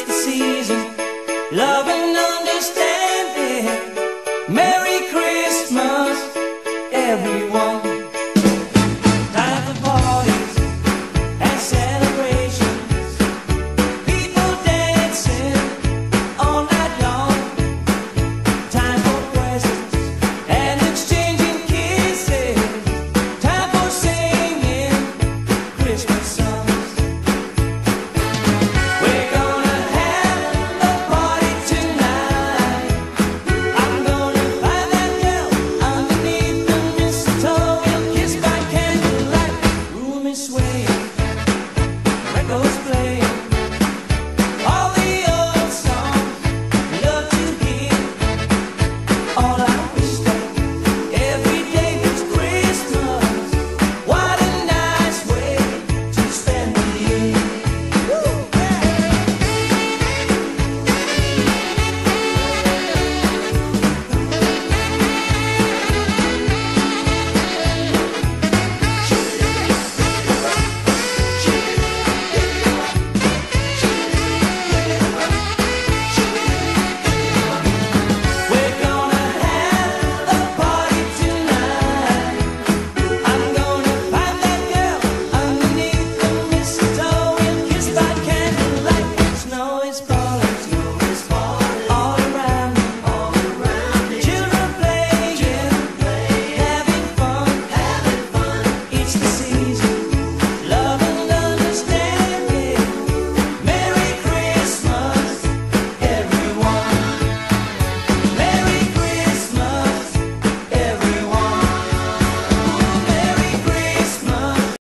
it's the season. Love and understanding.